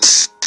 Psst.